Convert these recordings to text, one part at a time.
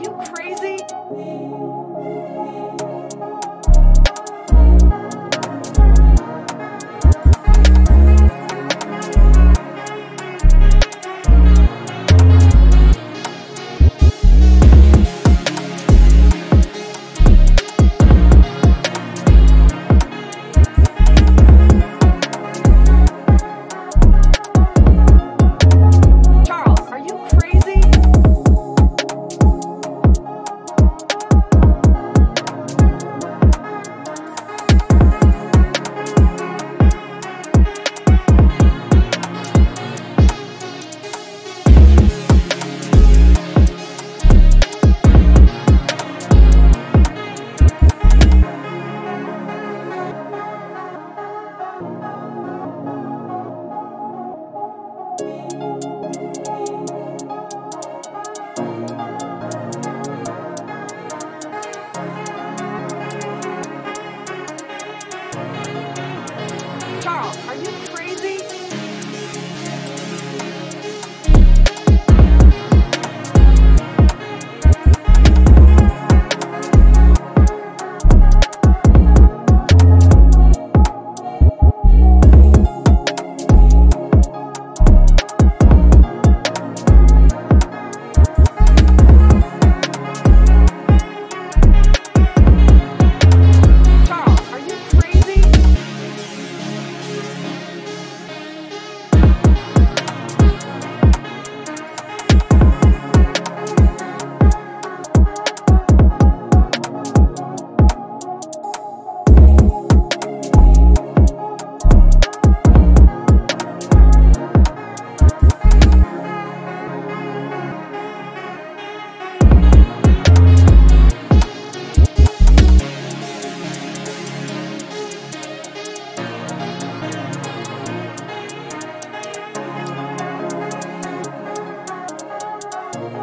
you.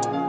you.